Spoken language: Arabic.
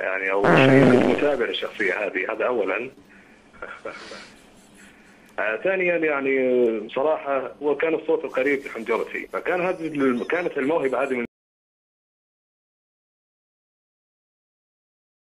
يعني أو آه. شيء متابع الشخصية هذه. هذا اولا. آه، ثانيا يعني بصراحه صراحة هو كان الصوت القريب لحنجرتي فكان هذه كانت الموهبة هذه من